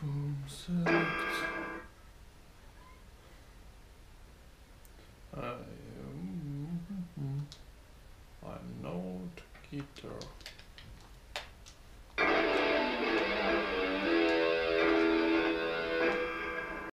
boom, select. I am. Mm-hmm, mm-hmm. I'm not guitar.